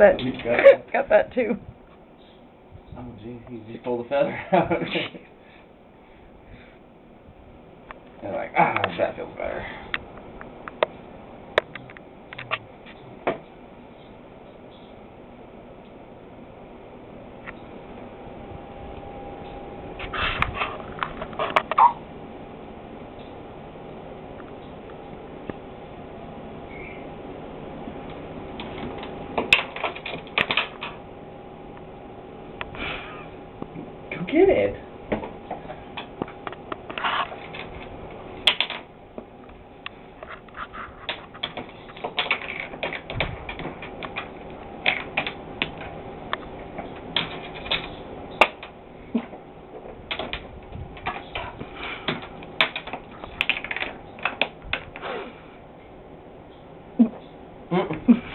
Got that, got- got that too. Oh, gee, he just pulled a feather out. and like, ah, that feels better. Get it. Mm.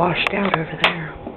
washed out over there.